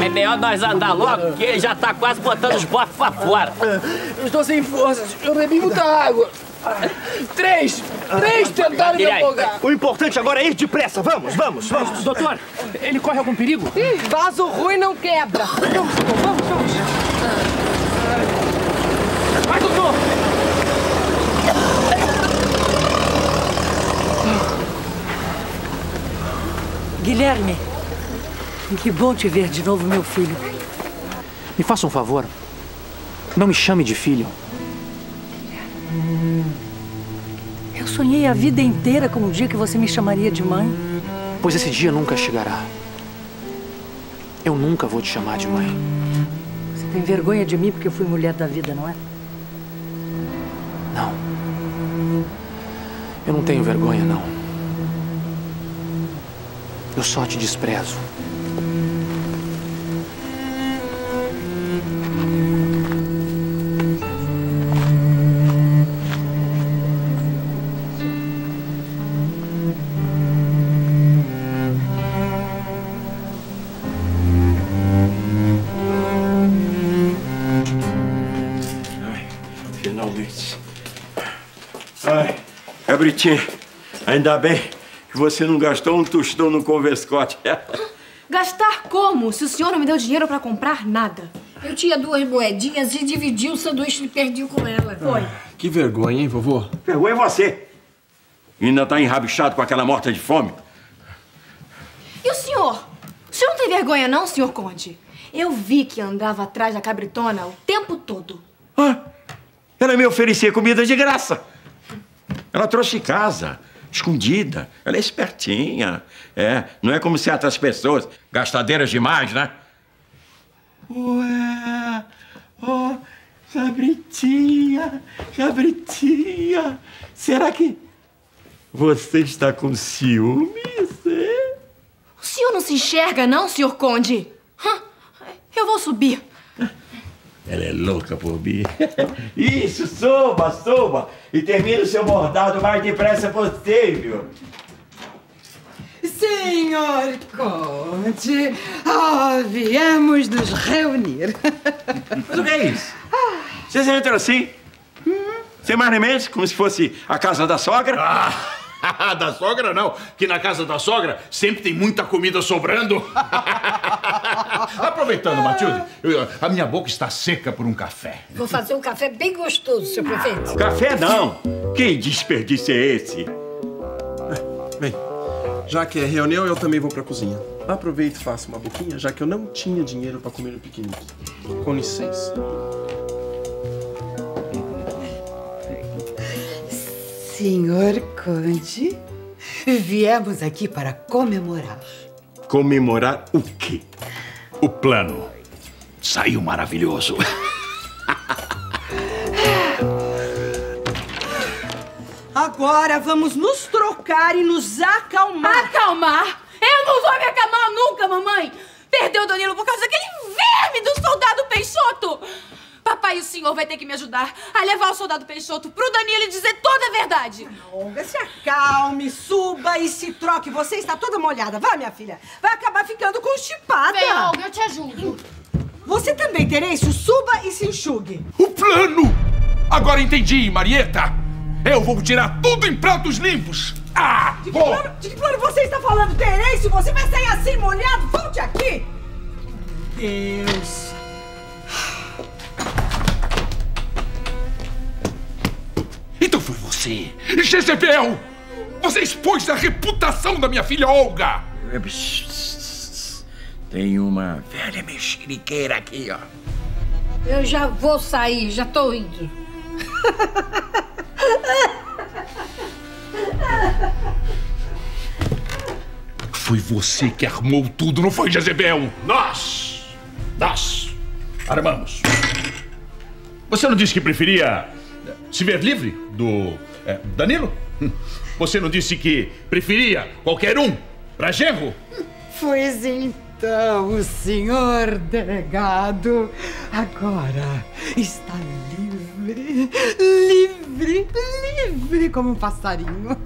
É melhor nós andar logo, que ele já tá quase botando os bofs pra fora. Eu estou sem forças. Eu bebi muita água. Três! Três tentaram me afogar. O importante agora é ir depressa. Vamos, vamos, vamos. Doutor, ele corre algum perigo? Ih, vaso ruim não quebra. Vamos, vamos, vamos. Vai, doutor! Guilherme, que bom te ver de novo, meu filho. Me faça um favor. Não me chame de filho. Eu sonhei a vida inteira com o dia que você me chamaria de mãe. Pois esse dia nunca chegará. Eu nunca vou te chamar de mãe. Você tem vergonha de mim porque eu fui mulher da vida, não é? Não. Eu não tenho vergonha, não. Eu só te desprezo. Cabritinho, ainda bem que você não gastou um tostão no Converscote. Gastar como? Se o senhor não me deu dinheiro pra comprar nada. Eu tinha duas moedinhas e dividi o sanduíche e perdi com ela. Foi. Que vergonha, hein, vovô? Vergonha é você. Ainda tá enrabixado com aquela morta de fome. E o senhor? O senhor não tem vergonha não, senhor Conde? Eu vi que andava atrás da cabritona o tempo todo. Ela me oferecia comida de graça. Ela trouxe de casa, escondida. Ela é espertinha. É, não é como certas pessoas, gastadeiras demais, né? Ué, oh, cabritinha, cabritinha. Será que você está com ciúmes, é? O senhor não se enxerga não, senhor Conde? Eu vou subir. Ela é louca por mim. Isso, suba, suba. E termine o seu bordado o mais depressa possível. Senhor Conde, oh, viemos nos reunir. Mas o que é isso? Vocês entram assim? Sem mais nem menos, como se fosse a casa da sogra? Ah, da sogra não, que na casa da sogra sempre tem muita comida sobrando. Aproveitando, Matilde, eu- a minha boca está seca por um café. Vou fazer um café bem gostoso, seu prefeito. Café não. Que desperdício é esse? Bem, já que é reunião, eu também vou pra cozinha. Aproveito e faço uma boquinha, já que eu não tinha dinheiro pra comer no piquenique. Com licença. Senhor Conde, viemos aqui para comemorar. Comemorar o quê? O plano saiu maravilhoso. Agora vamos nos trocar e nos acalmar. Acalmar? Eu não vou me acalmar nunca, mamãe! Perdeu o Danilo por causa daquele verme do soldado Peixoto! Papai, o senhor vai ter que me ajudar a levar o soldado Peixoto pro Danilo e dizer toda a verdade. Olga, se acalme, suba e se troque. Você está toda molhada. Vai, minha filha. Vai acabar ficando constipada. Vem, Olga, eu te ajudo. Você também, Terêncio. Suba e se enxugue. O plano! Agora entendi, Marieta! Eu vou tirar tudo em pratos limpos! Ah! De que, plano, de que plano você está falando, Terêncio? Você vai sair assim molhado? Volte aqui! Deus. Você! Jezebel! Você expôs a reputação da minha filha Olga! Tem uma velha mexeriqueira aqui, ó. Eu já vou sair, já tô indo. Foi você que armou tudo, não foi, Jezebel? Nós! Nós! Armamos. Você não disse que preferia se ver livre do é, Danilo? Você não disse que preferia qualquer um pra genro? Pois então, senhor delegado agora está livre, livre, livre como um passarinho.